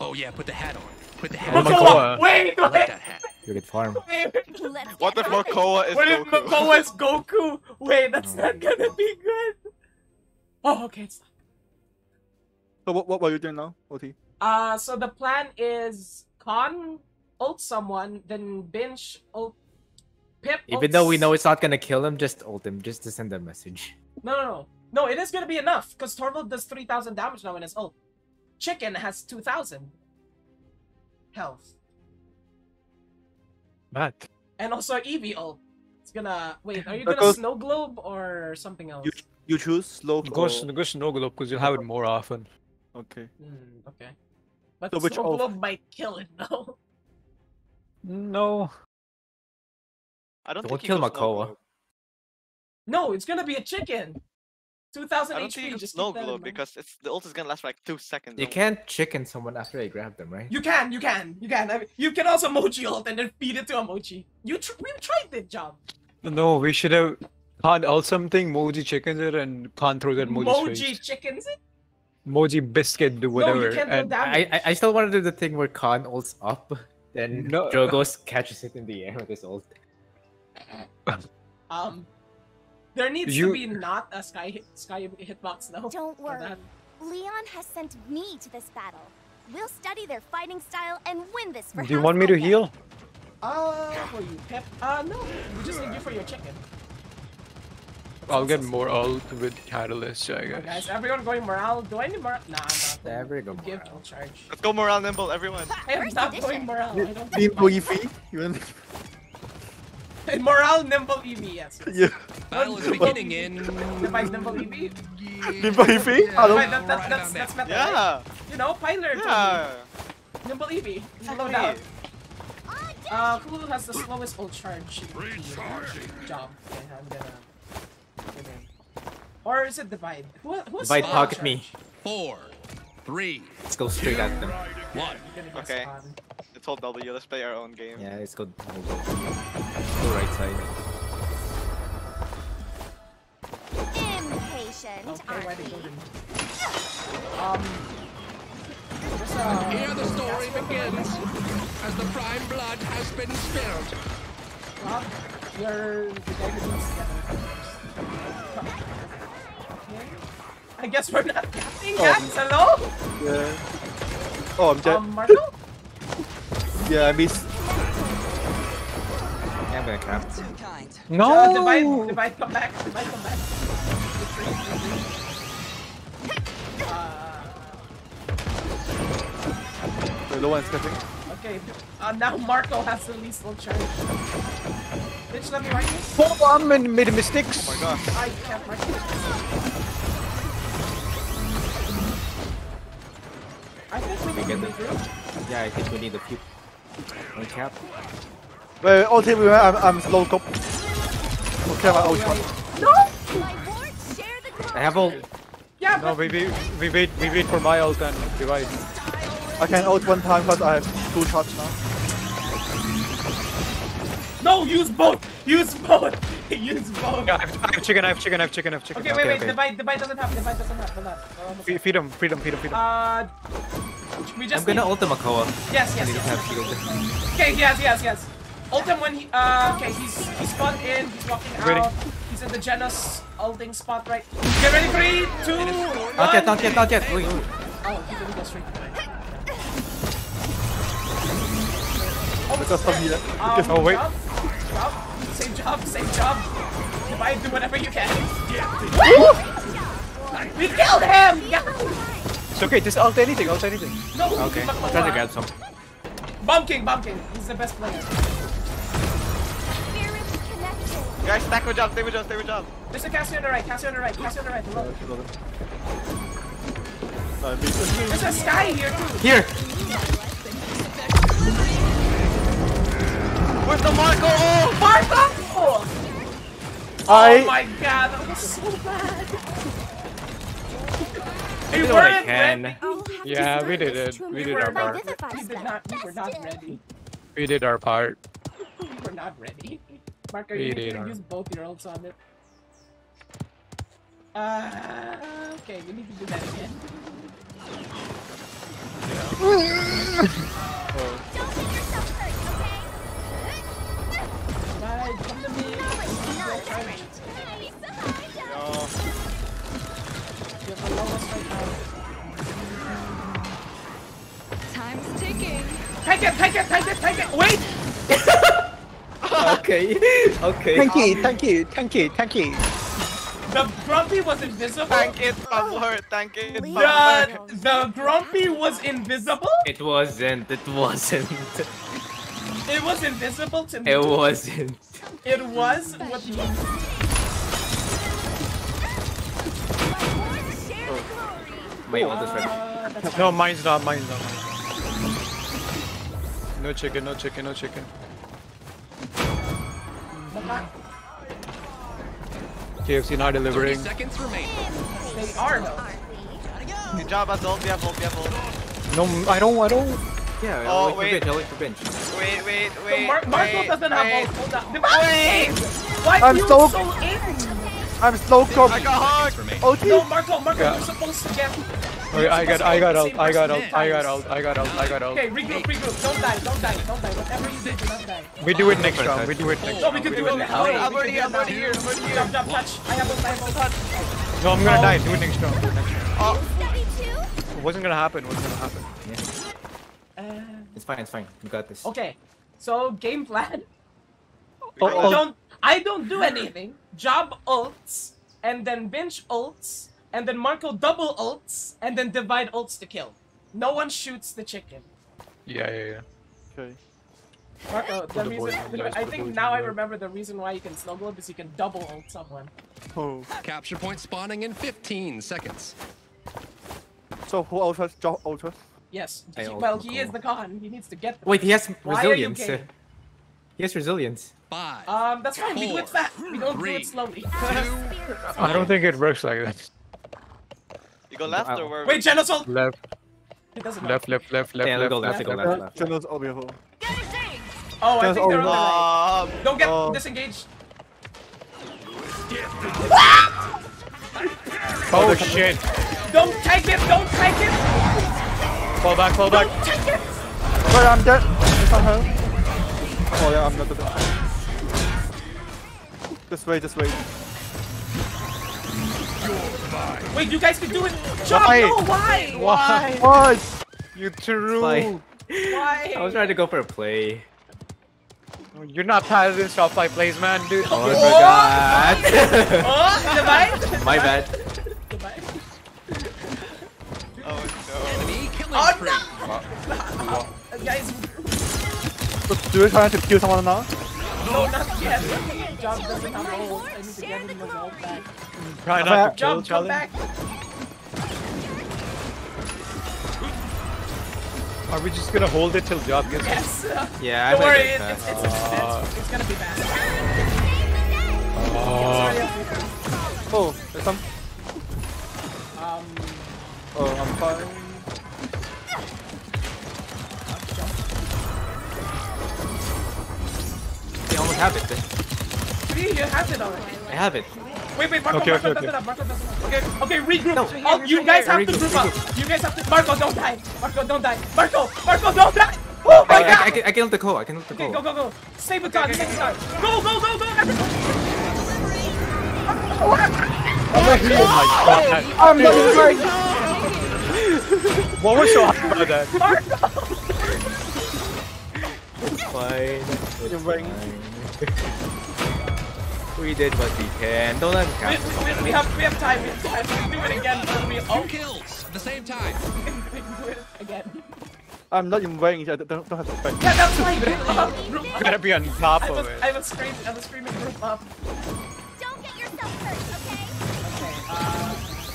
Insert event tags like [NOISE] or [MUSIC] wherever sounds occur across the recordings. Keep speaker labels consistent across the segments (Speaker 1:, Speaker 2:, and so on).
Speaker 1: Oh yeah, put the hat on. Put the hat
Speaker 2: Oh,
Speaker 1: on.
Speaker 2: Makoa! Wait,
Speaker 1: I like
Speaker 2: wait,
Speaker 1: that hat.
Speaker 3: You get farm.
Speaker 2: wait.
Speaker 4: Let's
Speaker 5: What
Speaker 4: get
Speaker 5: if
Speaker 4: ready.
Speaker 5: Makoa is
Speaker 2: What if
Speaker 5: Goku?
Speaker 2: Makoa is Goku? Wait, that's not gonna be good. Oh, okay. It's
Speaker 6: So what, what were you doing now, OT?
Speaker 2: Uh, so the plan is Khan ult someone, then binge ult Pip.
Speaker 3: Even
Speaker 2: ults-
Speaker 3: though we know it's not gonna kill him, just ult him, just to send a message.
Speaker 2: No, no, no. No, it is gonna be enough because Torvald does 3,000 damage now in his ult. Chicken has 2,000 health.
Speaker 7: Matt.
Speaker 2: And also Evie ult. It's gonna. Wait, are you gonna
Speaker 6: goes-
Speaker 2: snow globe or something else?
Speaker 6: You you choose slow.
Speaker 7: Go, go snow globe because you'll have it more often.
Speaker 6: Okay.
Speaker 2: Hmm, okay. But
Speaker 6: So which
Speaker 2: snow
Speaker 6: ult?
Speaker 2: globe might kill it [LAUGHS] though.
Speaker 7: No.
Speaker 5: I don't
Speaker 3: Don't
Speaker 5: think he
Speaker 3: kill
Speaker 5: goes
Speaker 3: Makoa.
Speaker 2: No, it's gonna be a chicken. 2,000
Speaker 5: I don't
Speaker 2: HP.
Speaker 5: think he goes
Speaker 2: just
Speaker 5: Snow
Speaker 2: keep that in
Speaker 5: Globe
Speaker 2: mind.
Speaker 5: because it's the ult is gonna last for like two seconds.
Speaker 3: You can't chicken someone after they grab them, right?
Speaker 2: You can, you can, you can. I mean, you can also Moji ult and then feed it to a Moji. You tr- we tried that job.
Speaker 7: No, we should have Khan ult something, Moji chickens it, and Khan throw that Moji's
Speaker 2: Moji
Speaker 7: face.
Speaker 2: chickens it.
Speaker 7: Moji biscuit, do whatever.
Speaker 2: No,
Speaker 7: whatever.
Speaker 2: you can't do
Speaker 7: and
Speaker 2: damage.
Speaker 3: I, I I still want to do the thing where Khan ults up, then
Speaker 7: No.
Speaker 3: Jogos catches it in the air with his ult.
Speaker 2: Um, there needs to be not a sky hit, sky hitbox though.
Speaker 4: Don't
Speaker 2: for
Speaker 4: worry.
Speaker 2: that.
Speaker 4: Lian has sent me to this battle. We'll study their fighting style and win this for
Speaker 7: do you want me to
Speaker 4: Mocha.
Speaker 7: heal?
Speaker 2: Uh, for you, Pep. Uh, no, we just need you for your chicken.
Speaker 7: I'll get more ult with Catalyst, I
Speaker 2: Okay,
Speaker 7: guess.
Speaker 2: guys, everyone going morale. Do I need morale? Nah, I'm not.
Speaker 3: Never go
Speaker 2: Give
Speaker 3: morale.
Speaker 2: charge.
Speaker 5: Let's go morale nimble, everyone.
Speaker 2: I am not going morale. I don't.
Speaker 6: Team Evie. You want?
Speaker 2: Morale nimble Evie, yes. yes.
Speaker 6: Yeah.
Speaker 1: Battle is beginning in.
Speaker 2: Divide nimble Evie.
Speaker 6: Team Evie. Hello.
Speaker 2: Divide, that, that,
Speaker 1: right
Speaker 2: that's
Speaker 1: around
Speaker 2: that's meta. right?
Speaker 5: Yeah.
Speaker 2: You know, Piler. told me.
Speaker 5: Yeah.
Speaker 2: Nimble Evie. Slow
Speaker 5: Exactly.
Speaker 2: down. Uh, Kulu has the slowest ult charge. Job. Okay, I'm gonna. give him. Or is it divide? Who, who has
Speaker 3: Divide
Speaker 2: slow
Speaker 3: pocket me.
Speaker 1: Four, three,
Speaker 3: Let's go straight at them.
Speaker 1: one.
Speaker 2: I'm
Speaker 5: Okay.
Speaker 2: On-
Speaker 5: It's all W. Let's play our own game.
Speaker 3: Yeah, let's go. Let's go right side.
Speaker 4: Impatient,
Speaker 2: Okay,
Speaker 4: aren't
Speaker 2: why they go
Speaker 4: we?
Speaker 2: Um. There's.
Speaker 1: Here the story begins as the prime blood has been spilled.
Speaker 2: Rob, you're the guy who needs to get it. Okay. I guess we're not captain, guys. Hello?
Speaker 6: Yeah. Oh, I'm dead.
Speaker 2: Um, Marco?
Speaker 6: Yeah, I missed.
Speaker 3: Yeah, I'm gonna cap.
Speaker 7: No!
Speaker 2: Uh, divide, divide, come back. Divide, come back. Retreat, retreat. Uh,
Speaker 6: The low one's cutting.
Speaker 2: okay. Uh, now Marco has the least ult charge. Bitch, let me right you.
Speaker 7: Oh, I'm in made mistakes.
Speaker 5: Oh my gosh.
Speaker 2: I can't mark you. I think we
Speaker 3: We
Speaker 2: need
Speaker 3: get the-
Speaker 2: regroup.
Speaker 3: Yeah, I think we need a few. One cap.
Speaker 6: Wait, wait, OT, we I'm, I'm slow cop. Okay, my ult one.
Speaker 2: No!
Speaker 4: My ward share the glory.
Speaker 3: I have ult.
Speaker 2: Yeah,
Speaker 7: No, we, we, we wait we wait for my ult and divide.
Speaker 6: I can ult one time because I have two shots now.
Speaker 2: no, use both. Use both. [LAUGHS] use both.
Speaker 7: Yeah, I have, I have chicken, I have chicken, I have chicken, I have chicken.
Speaker 2: Okay, wait,
Speaker 3: Okay,
Speaker 2: wait.
Speaker 3: okay.
Speaker 2: Divide, divide doesn't have. Divide doesn't have. Hold on. We're almost
Speaker 7: Fe-
Speaker 2: there.
Speaker 7: Feed him, feed him, feed him, feed him.
Speaker 2: Uh, we
Speaker 3: I'm
Speaker 2: just
Speaker 3: gonna ult the Makoa.
Speaker 2: Yes,
Speaker 3: I
Speaker 2: yes,
Speaker 3: to
Speaker 2: yes.
Speaker 3: have shield.
Speaker 2: Okay, yes, yes, yes. Ult him when he. Uh, okay, he's he's spawned in. He's walking
Speaker 7: Ready.
Speaker 2: out. He's in the Jenos ulting spot right. Get ready, three, two, one.
Speaker 3: Not yet, not yet, not yet. Wait, wait.
Speaker 2: Oh, he didn't go straight.
Speaker 6: Because from here.
Speaker 2: Um, [LAUGHS]
Speaker 7: Oh, wait.
Speaker 2: Job, job, same job, same job. Divide, do whatever you can. we killed him! Yeah.
Speaker 7: It's okay, just ult anything, ult anything.
Speaker 2: No,
Speaker 3: Okay, I'll try to grab some.
Speaker 2: Bomb King, Bomb King. He's the best player.
Speaker 5: Guys, stack with job, stay with job, stay with job.
Speaker 2: There's a Cassie on the right, Cassie on the right, Cassie on the right. Hello. There's a Skye here too.
Speaker 3: Here!
Speaker 5: Where's the Marco? Oh!
Speaker 2: Marco! Oh
Speaker 6: I
Speaker 2: my god, that was so bad.
Speaker 3: I
Speaker 2: We
Speaker 3: did what I
Speaker 2: weren't
Speaker 3: can.
Speaker 2: ready.
Speaker 4: I'll have to
Speaker 7: Yeah, we did it. We did our part.
Speaker 2: We did not, we were not ready.
Speaker 7: We did our part.
Speaker 2: We were not ready. Marco,
Speaker 7: We
Speaker 2: you need
Speaker 7: did
Speaker 2: to use both your ults on it. Uh, okay, we need to do that again.
Speaker 3: Okay. Okay.
Speaker 6: Thank you, thank you, thank you, thank you.
Speaker 2: The Grumpy was invisible?
Speaker 5: Tank it, Pablo. Tank it,
Speaker 4: Leave
Speaker 5: Pablo.
Speaker 2: The, the Grumpy was invisible?
Speaker 3: It wasn't. It wasn't.
Speaker 2: It was invisible to me.
Speaker 3: It wasn't.
Speaker 2: It was? What do you mean?
Speaker 3: Wait, what is right?
Speaker 2: Uh,
Speaker 7: No, mine's not. Mine's not. Mine's not. No chicken. No chicken. No chicken. KFC not
Speaker 1: 30
Speaker 7: delivering.
Speaker 1: seconds remain.
Speaker 2: They are though.
Speaker 5: Good job, Azul. We have ult, we have ult.
Speaker 7: No, I don't. I don't.
Speaker 3: Yeah,
Speaker 5: Oh,
Speaker 3: I'll wait
Speaker 5: wait.
Speaker 3: for bench. I'll wait for bench.
Speaker 5: Wait, wait,
Speaker 2: So
Speaker 5: wait.
Speaker 2: Mar Marco
Speaker 5: wait,
Speaker 2: doesn't
Speaker 5: wait.
Speaker 2: have ult. Hold on. Divine! Why
Speaker 6: I'm
Speaker 2: are you
Speaker 6: so-
Speaker 2: so angry?
Speaker 6: I'm so comp.
Speaker 5: I got hugged.
Speaker 1: Remain.
Speaker 6: OT.
Speaker 2: No, Marco, Marco,
Speaker 7: Yeah.
Speaker 2: you're supposed to get.
Speaker 7: Okay, I got. I got
Speaker 2: the
Speaker 7: out. I got
Speaker 2: person
Speaker 7: out. I got
Speaker 2: twice.
Speaker 7: out. I got out. I got out.
Speaker 2: Okay, regroup, regroup. Don't die, don't die, don't die. Whatever you do, do not die.
Speaker 7: We do it next round. We do it next round.
Speaker 2: No, we can do
Speaker 7: do
Speaker 2: it
Speaker 7: it
Speaker 2: next
Speaker 7: next
Speaker 2: round.
Speaker 5: I'm already, I'm already
Speaker 2: now.
Speaker 5: here, I'm already here.
Speaker 2: Jump, jump, touch. I have ult, I have ult, touch.
Speaker 7: No, I'm gonna die. Do it next round. Do it next round.
Speaker 4: Steady too?
Speaker 7: It wasn't gonna happen. It wasn't gonna happen.
Speaker 2: Uh,
Speaker 3: It's fine. It's fine. We got this.
Speaker 2: okay, so game plan.
Speaker 6: Oh,
Speaker 2: I
Speaker 6: oh.
Speaker 2: don't, I don't do anything. Job ults, and then bench ults, and then Marco double ults, and then divide ults to kill. No one shoots the chicken.
Speaker 7: Yeah, yeah, yeah.
Speaker 6: Okay.
Speaker 2: Marco, the
Speaker 3: the
Speaker 2: reason, the- I
Speaker 3: for the
Speaker 2: think now I remember the reason why you can snow globe is you can double ult someone.
Speaker 6: Oh.
Speaker 1: Capture point spawning in 15 seconds.
Speaker 6: So who ultras? Job ultras?
Speaker 2: Yes. He-
Speaker 3: ult
Speaker 2: well, he is the con. He needs to get. The
Speaker 3: Wait, he has
Speaker 2: Why are you
Speaker 3: resilience.
Speaker 2: gay?
Speaker 3: He has resilience.
Speaker 1: Five.
Speaker 2: Um, that's fine. We do it fast. We don't do it slowly.
Speaker 1: two, [LAUGHS]
Speaker 7: I don't think it works like that.
Speaker 5: You go left or where?
Speaker 2: Wait, Genosol.
Speaker 7: Left,
Speaker 2: It doesn't. know.
Speaker 7: left, left, left, left,
Speaker 3: Yeah,
Speaker 7: left,
Speaker 3: go
Speaker 7: left,
Speaker 3: left, go
Speaker 7: left.
Speaker 3: left, left.
Speaker 6: Channels all beautiful.
Speaker 2: Oh, I
Speaker 6: Just
Speaker 2: think they're on the
Speaker 6: over.
Speaker 2: right. Don't get
Speaker 6: Oh.
Speaker 2: disengaged.
Speaker 7: Oh shit!
Speaker 2: Don't take it. Don't take it.
Speaker 7: Fall back, fall back.
Speaker 2: Don't take it.
Speaker 6: Wait, I'm dead. It's on her. Oh yeah, I'm not dead. Just wait, just wait.
Speaker 2: Wait, you guys can do it. John,
Speaker 7: Why?
Speaker 2: no, why?
Speaker 7: Why?
Speaker 6: What?
Speaker 7: You threw.
Speaker 3: Fine.
Speaker 2: Why?
Speaker 3: I was trying to go for a play.
Speaker 7: You're not passive stop five plays, man, dude.
Speaker 3: Oh, I forgot.
Speaker 2: Oh, divide.
Speaker 3: My bad.
Speaker 2: Divide.
Speaker 5: oh
Speaker 1: enemy killing
Speaker 2: Oh
Speaker 1: spree.
Speaker 2: no! Uh, Guys,
Speaker 6: So, do you trying to kill someone now?
Speaker 2: No, not yet. John doesn't have ult. I need to get him the ult back.
Speaker 7: Try not to kill
Speaker 2: John, come back.
Speaker 7: Are we just gonna hold it till job gets
Speaker 2: Yes. Uh,
Speaker 3: Yeah,
Speaker 2: don't
Speaker 3: I'm
Speaker 2: worry, it,
Speaker 3: get
Speaker 2: it's, it's, it's, it's, it's gonna be bad.
Speaker 7: Oh,
Speaker 6: Oh, there's some.
Speaker 2: Um,
Speaker 6: Oh, I'm fine.
Speaker 3: Have it. Eh?
Speaker 2: see, you have it already.
Speaker 3: I have it.
Speaker 2: Wait, wait, Marco,
Speaker 7: Okay,
Speaker 2: Marco
Speaker 7: okay,
Speaker 2: doesn't
Speaker 7: okay.
Speaker 2: have, Marco doesn't have. Okay, okay, regroup.
Speaker 3: No,
Speaker 2: oh, you guys have to
Speaker 3: regroup,
Speaker 2: group up. You guys have to. Marco, don't die. Marco, don't die. Marco, Marco, don't die. Oh my oh,
Speaker 3: I, I,
Speaker 2: god.
Speaker 3: I, can, I can ult the co. I can ult the
Speaker 2: Okay,
Speaker 3: co.
Speaker 2: go, go, go. Stay with God, stay with God. Go, go, go, go. Oh everyone.
Speaker 7: oh my god.
Speaker 6: I'm not even.
Speaker 7: What was so hard about that?
Speaker 2: Marco.
Speaker 3: Fine.
Speaker 6: You're right. [LAUGHS]
Speaker 3: We did what we can. Don't let him
Speaker 2: We,
Speaker 3: capture.
Speaker 2: we, we have, we have time. We have time. We can do it again. before We,
Speaker 1: Two
Speaker 2: oh,
Speaker 1: kills at the same time. [LAUGHS]
Speaker 2: we can do it again.
Speaker 6: I'm not in range. I don't, don't have to fight.
Speaker 2: Yeah, that's fine. Group up. Group up.
Speaker 7: Gotta be on top
Speaker 2: I
Speaker 7: of
Speaker 2: was,
Speaker 7: it.
Speaker 2: I was screaming. I was screaming. Group up.
Speaker 4: Don't get yourself hurt, okay?
Speaker 2: Okay. Uh,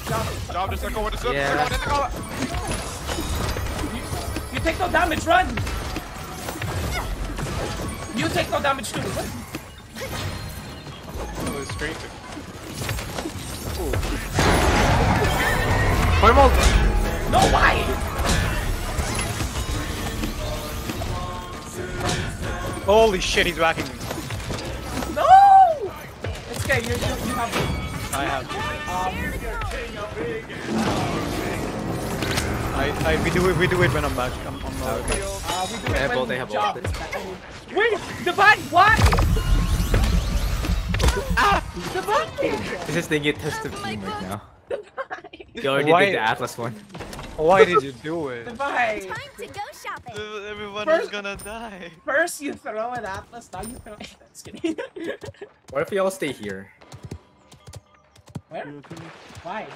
Speaker 2: John,
Speaker 5: Job just go with the circle.
Speaker 3: Yeah.
Speaker 5: Circle, circle.
Speaker 2: You take no damage, run! You take no damage too. What?
Speaker 7: Straight.
Speaker 3: Form ult.
Speaker 2: No, why?
Speaker 7: Holy shit, he's whacking me.
Speaker 2: No! It's okay, you, you, you have.
Speaker 7: I have.
Speaker 2: Um,
Speaker 7: I, I, we do it, we do it when I'm back. I'm, I'm okay.
Speaker 2: uh, we do
Speaker 3: They
Speaker 2: it
Speaker 3: have
Speaker 2: when
Speaker 3: they have
Speaker 2: job
Speaker 3: ult.
Speaker 2: is back. I mean, Wait, divide, why? ah, divide!
Speaker 3: This is thinking test of team right now.
Speaker 2: Divide!
Speaker 3: You already
Speaker 7: Why-
Speaker 3: did the Atlas one.
Speaker 7: Why did you do it?
Speaker 2: Divide.
Speaker 4: Time to go shopping.
Speaker 5: Everyone
Speaker 2: First-
Speaker 5: is gonna die.
Speaker 2: First you throw an Atlas, now you throw. [LAUGHS] Just kidding.
Speaker 3: What if we all stay here?
Speaker 2: Where? Why?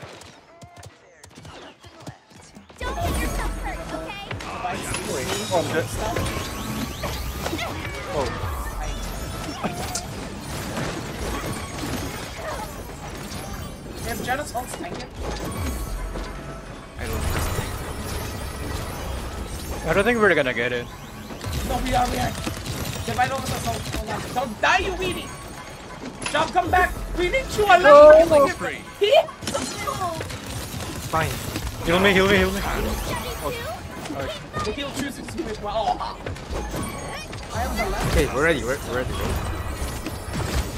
Speaker 4: Don't get yourself hurt, okay?
Speaker 2: Divide
Speaker 6: Oh, I'm dead.
Speaker 2: stuff.
Speaker 6: Oh.
Speaker 2: You have Jenos ult tank it?
Speaker 3: I don't
Speaker 7: I don't think we're gonna get it.
Speaker 2: No, we are, we are. Divide over the ult. Hold on. Don't die, you weenie! Jump, come back! We need you alive!
Speaker 1: Killing spree.
Speaker 2: He?
Speaker 3: Fine.
Speaker 7: Heal me, heal me, heal me.
Speaker 2: The heal chooses you as well. Oh. I am the left.
Speaker 3: Okay, we're ready. We're, we're ready.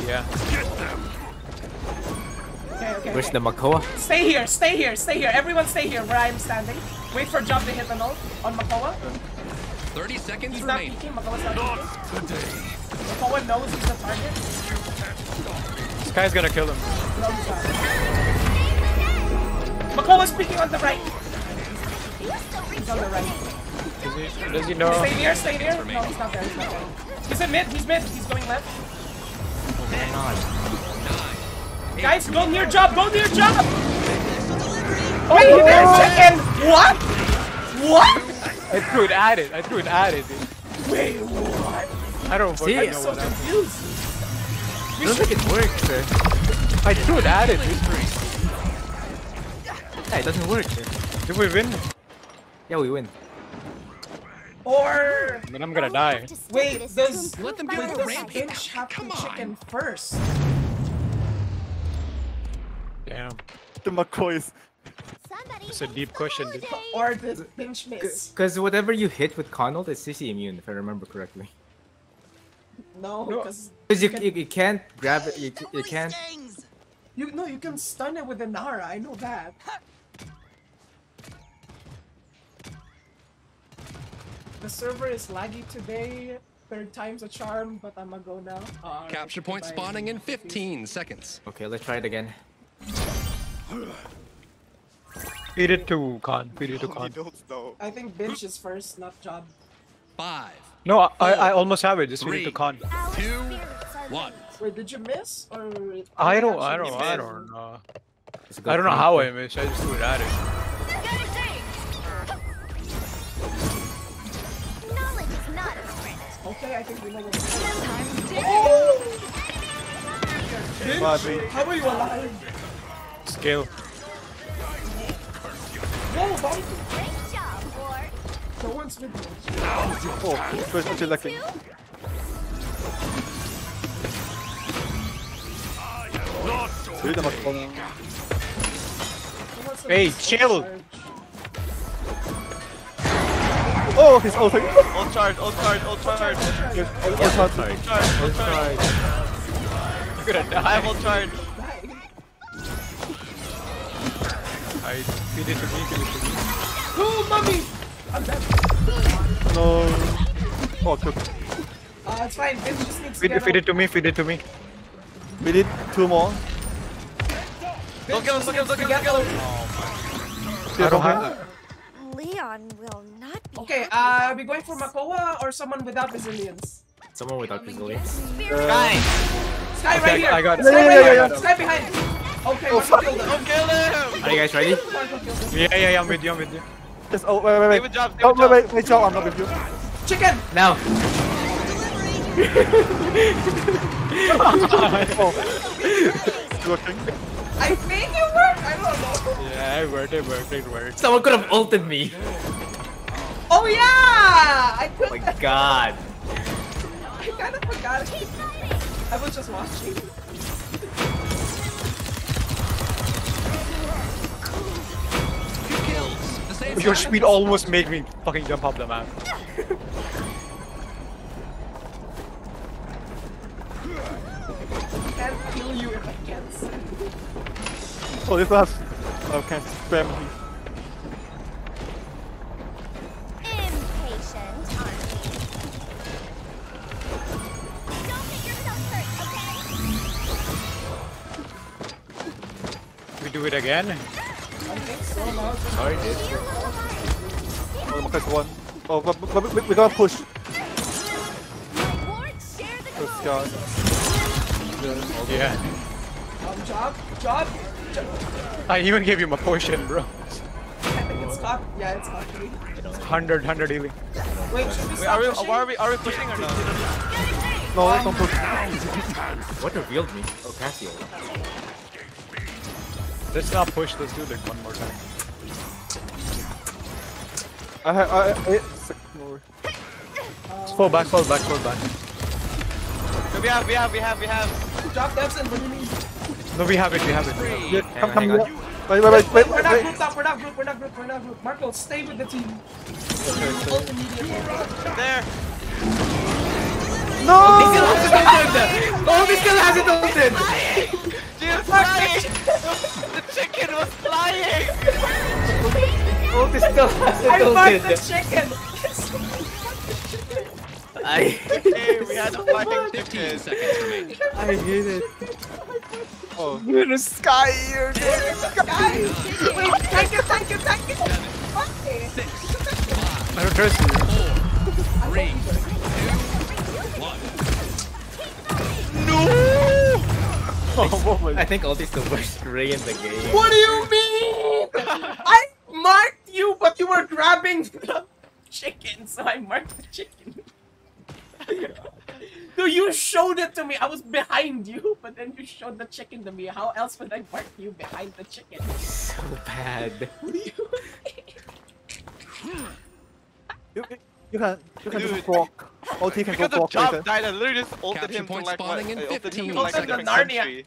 Speaker 7: Yeah.
Speaker 2: Okay, okay.
Speaker 3: Where's
Speaker 2: okay.
Speaker 3: the Makoa?
Speaker 2: Stay here, stay here, stay here. Everyone stay here where I'm standing. Wait for Jump to hit the null on Makoa.
Speaker 1: 30 seconds
Speaker 2: He's not
Speaker 1: remaining.
Speaker 2: peeking, Makoa's not peeking. Makoa knows he's the target.
Speaker 7: This guy's gonna kill him.
Speaker 2: No, he's not. Makoa's peeking on the right. He's on the right.
Speaker 7: Does he, does he know?
Speaker 2: Stay near, stay near. No, he's not there, he's not there. He's in mid, he's mid, he's going left. Guys, go near Jump, go near Jump! Wait,
Speaker 7: Oh!
Speaker 2: there's chicken! What? What?
Speaker 7: I threw it at it. I threw it at it. dude.
Speaker 2: Wait, what?
Speaker 7: I don't
Speaker 3: See?
Speaker 7: know
Speaker 2: I'm so
Speaker 7: what happened.
Speaker 2: confused.
Speaker 3: I don't think it works. sir.
Speaker 7: I threw it at it. dude.
Speaker 3: Yeah, it doesn't work.
Speaker 7: Did we win?
Speaker 3: Yeah, we win.
Speaker 2: Or
Speaker 7: Then I'm gonna die.
Speaker 2: wait, does
Speaker 1: Let them do the rampage.
Speaker 2: Have
Speaker 1: Come
Speaker 2: the
Speaker 1: on.
Speaker 2: chicken first?
Speaker 7: Damn.
Speaker 6: The McCoys.
Speaker 4: Somebody
Speaker 7: It's a deep
Speaker 4: the
Speaker 7: question, dude.
Speaker 2: Or the Finch miss?
Speaker 3: Because whatever you hit with Connell is CC immune, if I remember correctly.
Speaker 2: No,
Speaker 7: No.
Speaker 2: because
Speaker 3: Because you,
Speaker 2: can-
Speaker 3: you, you can't grab it, you, you can't.
Speaker 2: you no, you can stun it with an Nara. I know that. The server is laggy today. Third time's a charm, but I'm gonna go now. Uh,
Speaker 1: Capture point
Speaker 2: goodbye.
Speaker 1: spawning in 15 seconds.
Speaker 3: Okay, let's try it again.
Speaker 7: Feed it to Khan. Feed it to [LAUGHS]
Speaker 5: He
Speaker 7: Khan.
Speaker 5: don't know.
Speaker 2: I think Binch is first, not Job.
Speaker 1: Five,
Speaker 7: No, I, I I almost have it. Just feed it
Speaker 1: Three.
Speaker 7: to Khan.
Speaker 1: Two, one.
Speaker 2: Wait, did you miss or?
Speaker 7: I don't.
Speaker 2: actually
Speaker 7: I don't.
Speaker 2: missed?
Speaker 7: I don't know.
Speaker 3: It's a good
Speaker 7: I don't know how I missed. I just threw it at it.
Speaker 2: I think we know what's
Speaker 6: Bad me.
Speaker 2: How are you alive?
Speaker 7: Scale.
Speaker 2: Whoa, Bounty!
Speaker 4: Great job, Ward.
Speaker 2: No one's with me.
Speaker 6: Oh, first actually lucky. Read the McCoy.
Speaker 2: No one's with
Speaker 7: Hey, chill.
Speaker 6: Oh, he's ulting. [LAUGHS]
Speaker 5: Ult charge, ult charge, ult charge.
Speaker 6: Yes, ult ult charge.
Speaker 5: Ult charge, ult charge.
Speaker 7: You're gonna die.
Speaker 5: I have ult charge.
Speaker 7: I feed it to me. Feed it to me.
Speaker 2: Oh, mommy! I'm dead.
Speaker 6: No. Oh, it's good.
Speaker 2: Uh, it's fine. Vince just needs
Speaker 7: Feed,
Speaker 2: get
Speaker 7: feed it to me. Feed it to me.
Speaker 6: We need two more.
Speaker 5: Don't kill him, don't kill him, don't kill him, don't kill him.
Speaker 7: I don't have.
Speaker 4: Lian will not be
Speaker 2: Okay,
Speaker 4: happy
Speaker 2: uh, are we going for
Speaker 4: this.
Speaker 2: Makoa or someone without resilience?
Speaker 3: Someone without resilience.
Speaker 4: Spirit
Speaker 2: Skye
Speaker 7: Okay,
Speaker 2: right here!
Speaker 7: I got it.
Speaker 2: Skye
Speaker 6: Yeah,
Speaker 2: right
Speaker 6: yeah,
Speaker 2: here!
Speaker 6: yeah, yeah.
Speaker 2: Skye behind! Okay, oh, kill them.
Speaker 5: Don't kill him!
Speaker 3: Are you guys ready?
Speaker 2: Marco killed them.
Speaker 7: Yeah, yeah, yeah. I'm with you. I'm with you.
Speaker 6: Yes, oh, wait, wait, wait.
Speaker 5: David Jobs,
Speaker 6: Oh,
Speaker 5: David
Speaker 6: wait,
Speaker 5: Jobs.
Speaker 6: wait, wait, Joe, I'm not with you.
Speaker 2: Chicken!
Speaker 3: Now!
Speaker 6: It's working.
Speaker 2: I think it worked! I don't know.
Speaker 7: Yeah, it worked. It worked. It.
Speaker 3: Someone could have ulted me!
Speaker 2: Oh yeah! I
Speaker 3: Oh
Speaker 2: could.
Speaker 3: my god! [LAUGHS]
Speaker 2: I kind of forgot. it. I was just watching.
Speaker 1: Two kills. The same
Speaker 7: Your speed almost made me fucking jump up the map.
Speaker 2: I [LAUGHS] can't kill you if I can't.
Speaker 6: Oh, this one has. Oh, can spam me.
Speaker 4: We? Don't get yourself hurt, okay?
Speaker 7: We do it again.
Speaker 2: I think so. No, it's just
Speaker 3: Sorry, dude.
Speaker 4: You will
Speaker 6: one. Oh, but, but, but we, we gotta push.
Speaker 4: My ward share the
Speaker 6: Let's
Speaker 4: glory.
Speaker 6: go.
Speaker 7: Yeah.
Speaker 2: Um, job, job. Job.
Speaker 7: I even gave you my potion, bro.
Speaker 2: I think it's caught. Yeah, it's caught me.
Speaker 7: 100, 100 healing.
Speaker 2: Wait, should we
Speaker 5: Wait, are we,
Speaker 2: pushing?
Speaker 5: are we, are we pushing or no?
Speaker 6: No, let's not push.
Speaker 3: What revealed me? Oh, Cassio.
Speaker 7: Let's not push, let's do it one more time.
Speaker 6: I have. I, I, no.
Speaker 7: Fall back, fall back, fall back.
Speaker 5: We have, we have, we have, we have.
Speaker 2: Drop depths and release.
Speaker 7: No, we have it, we have it.
Speaker 6: Yeah, come, come
Speaker 3: hang
Speaker 6: here.
Speaker 3: on.
Speaker 6: Wait, wait, wait, wait,
Speaker 2: We're not
Speaker 6: wait.
Speaker 2: grouped up, we're not grouped, we're not grouped, we're not grouped. Marco, stay with the team. Ult immediately.
Speaker 5: There.
Speaker 6: No!
Speaker 3: Oh, this still hasn't ulted!
Speaker 5: Dude, flying! the chicken was flying!
Speaker 3: Oh, this still hasn't
Speaker 2: I marked the chicken!
Speaker 3: I, [LAUGHS]
Speaker 5: Hey, we had a flying
Speaker 1: 15 seconds remaining.
Speaker 3: I hate it.
Speaker 6: Oh.
Speaker 3: You're the Skye here,
Speaker 2: Guys! Wait, thank you, thank you, thank you! Fuck it.
Speaker 7: I don't trust you.
Speaker 1: four, three, two, one. [LAUGHS]
Speaker 3: Oh I think ulti's the worst Rei in the game.
Speaker 2: What do you mean? I marked you, but you were grabbing [LAUGHS] the chicken, so I marked the chicken. [LAUGHS] No, you showed it to me. I was behind you, but then you showed the chicken to me. How else would I mark you behind the chicken?
Speaker 3: So bad.
Speaker 2: What do you
Speaker 6: You, you can, you can
Speaker 5: Dude.
Speaker 6: just walk. OT can
Speaker 5: Because
Speaker 6: go
Speaker 5: the
Speaker 6: walk
Speaker 5: job
Speaker 6: later.
Speaker 5: died, I literally just ulted
Speaker 1: Capture
Speaker 5: him to
Speaker 1: point
Speaker 5: like what?
Speaker 1: spawning in
Speaker 5: I ulted him
Speaker 1: 15
Speaker 5: to like a
Speaker 2: seconds. Narnia.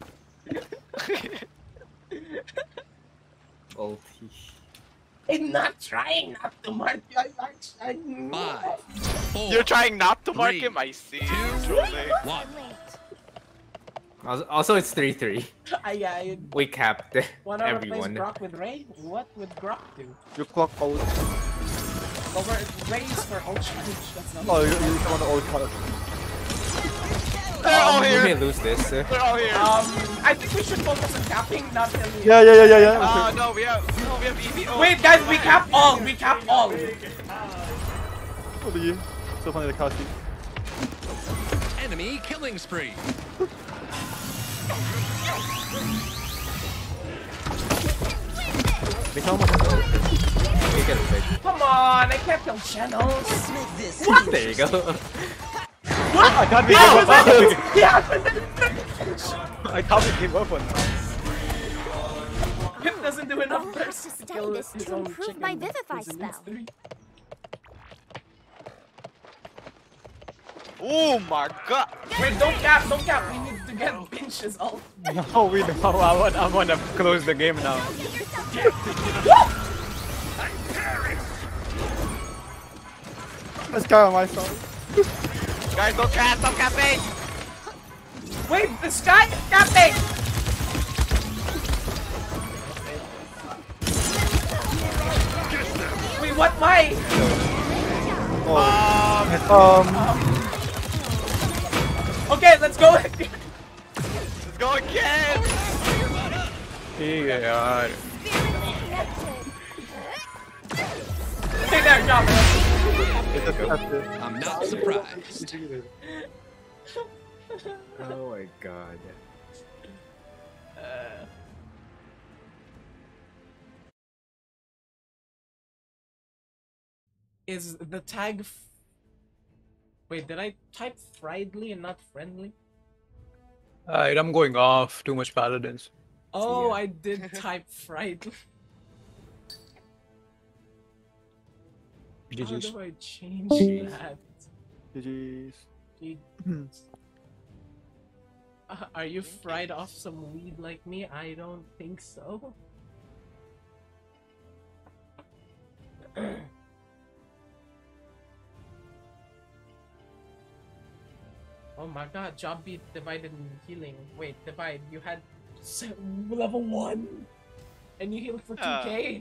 Speaker 2: [LAUGHS]
Speaker 5: country.
Speaker 3: Ulti.
Speaker 2: I'm not trying not to mark you. I, I, I,
Speaker 1: Five, four,
Speaker 5: You're trying not to mark
Speaker 1: Three,
Speaker 5: him? I see.
Speaker 1: two, one.
Speaker 3: Also, also it's 3-3.
Speaker 2: I, I
Speaker 3: We capped [LAUGHS]
Speaker 2: wanna
Speaker 3: everyone.
Speaker 2: Grohk with Rei? What would Grohk do?
Speaker 6: You clock ult.
Speaker 2: Over Rei's for ult charge. That's not.
Speaker 6: Oh, you, you want to ult card.
Speaker 5: They're all
Speaker 3: We may lose this.
Speaker 5: They're all here.
Speaker 2: Um, I think we should focus on capping, not killing.
Speaker 6: Yeah, yeah, yeah, yeah, yeah.
Speaker 5: Uh,
Speaker 6: Okay.
Speaker 5: no, we have, no, we have EVO.
Speaker 2: Wait, guys, we cap all. We cap all.
Speaker 6: What are you? So funny the Kasi.
Speaker 1: Enemy killing spree.
Speaker 3: Become You get it, babe.
Speaker 2: Come on, I can't kill channels.
Speaker 3: There you go.
Speaker 7: I thought we
Speaker 2: Yeah,
Speaker 7: up.
Speaker 2: yeah.
Speaker 7: I thought we gave up on
Speaker 2: Pip doesn't do enough
Speaker 4: have to study this to improve my Vivify spell.
Speaker 5: Oh my god.
Speaker 2: Wait, don't cap, don't cap. We need to get pinches all.
Speaker 7: No, we don't. I want, I want to close the game now.
Speaker 6: Let's go on my side.
Speaker 5: Guys, don't cat, stop capping.
Speaker 2: Wait, the Skye is capping. Wait, what? Why?
Speaker 6: Um,
Speaker 2: Okay, let's go.
Speaker 5: Let's go again.
Speaker 7: Yeah.
Speaker 2: Take that job.
Speaker 6: it's just have to.
Speaker 1: I'm not surprised. [LAUGHS]
Speaker 3: Oh my god. Uh.
Speaker 2: Is the tag? F Wait, did I type friendly and not friendly?
Speaker 7: Alright, I'm going off. Too much paladins.
Speaker 2: Oh,
Speaker 3: ya.
Speaker 2: I did [LAUGHS] type friendly. How do I change that?
Speaker 6: GG's.
Speaker 2: Dude. Uh, are you fried off some weed like me? I don't think so. [CLEARS THROAT] oh my god, job beat divided and healing. Wait, divide. You had level 1 and you healed for 2k?